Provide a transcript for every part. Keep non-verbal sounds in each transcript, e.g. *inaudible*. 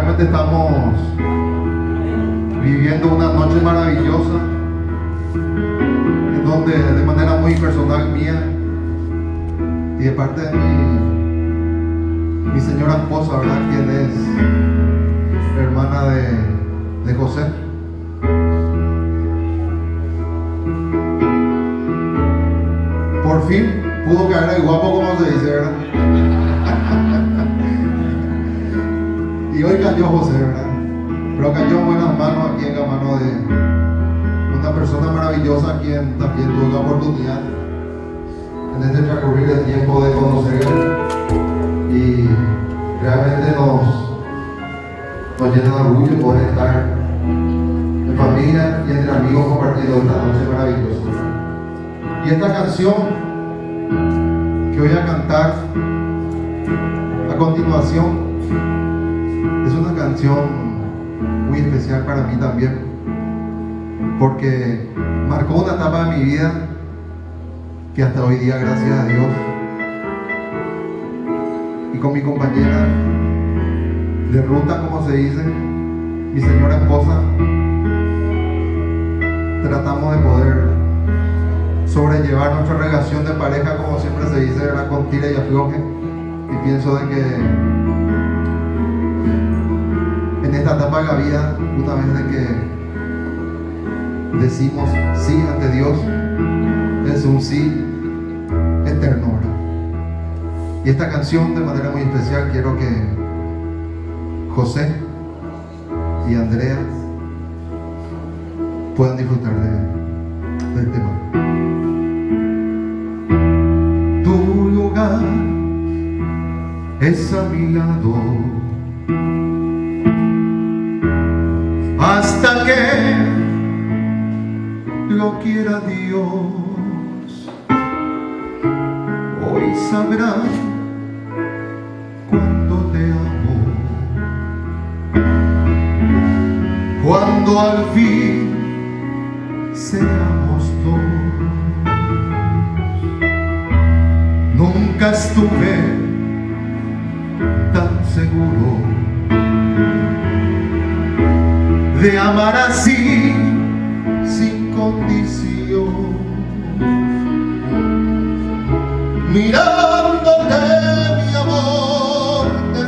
realmente estamos viviendo una noche maravillosa, en donde de manera muy personal mía y de parte de mi, mi señora esposa, ¿verdad? Quien es hermana de, de José. Por fin pudo caer el guapo como se dice, ¿verdad? *laughs* y hoy cayó José, ¿verdad? Pero cayó en buenas manos aquí en la mano de una persona maravillosa quien también tuvo la oportunidad en este transcurrir el tiempo de conocer y realmente nos, nos llena de orgullo poder estar en familia y entre amigos compartiendo esta noche maravillosa. Y esta canción que voy a cantar a continuación canción muy especial para mí también, porque marcó una etapa de mi vida que hasta hoy día, gracias a Dios, y con mi compañera de ruta, como se dice, mi señora esposa, tratamos de poder sobrellevar nuestra relación de pareja, como siempre se dice, con tira y afloje, y pienso de que en esta etapa la vida, una vez de que decimos sí ante Dios, es un sí eterno. Y esta canción de manera muy especial quiero que José y Andrea puedan disfrutar de, del tema. Tu lugar es a mi lado hasta que lo quiera Dios. Hoy sabrá cuánto te amo. Cuando al fin seamos dos. Nunca estuve tan seguro de amar así sin condición. Mirándote mi amor te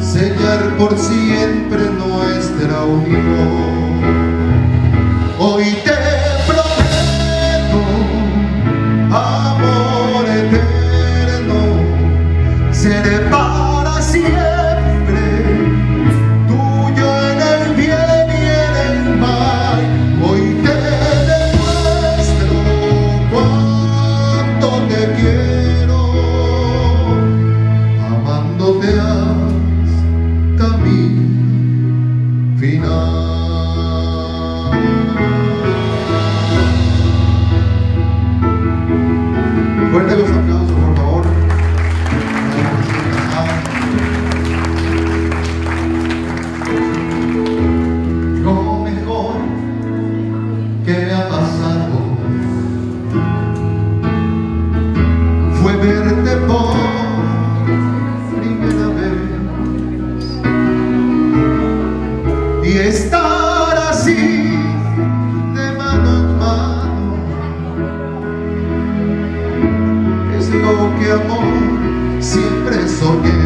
sellar por siempre nuestra unión. Mi estar así de mano en mano. Es lo que amor siempre soñé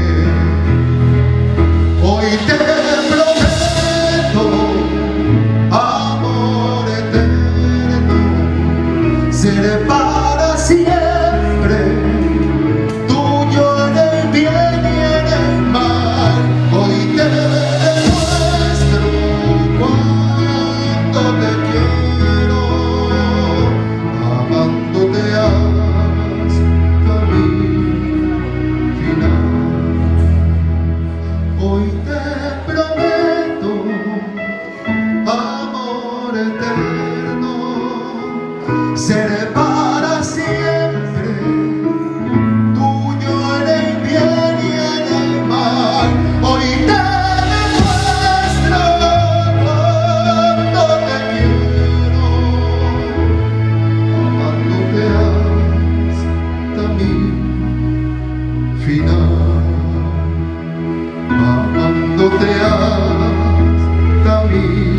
me.